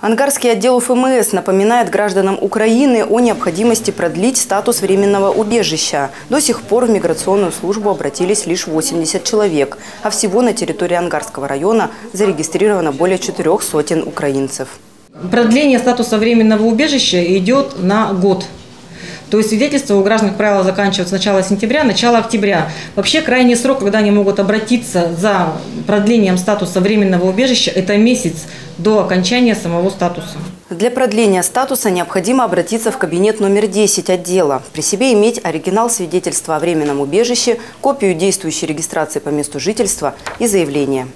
Ангарский отдел ФМС напоминает гражданам Украины о необходимости продлить статус временного убежища. До сих пор в миграционную службу обратились лишь 80 человек, а всего на территории Ангарского района зарегистрировано более четырех сотен украинцев. Продление статуса временного убежища идет на год. То есть свидетельство у граждан, как правило, заканчивается начала сентября, начало октября. Вообще крайний срок, когда они могут обратиться за продлением статуса временного убежища, это месяц до окончания самого статуса. Для продления статуса необходимо обратиться в кабинет номер 10 отдела. При себе иметь оригинал свидетельства о временном убежище, копию действующей регистрации по месту жительства и заявление.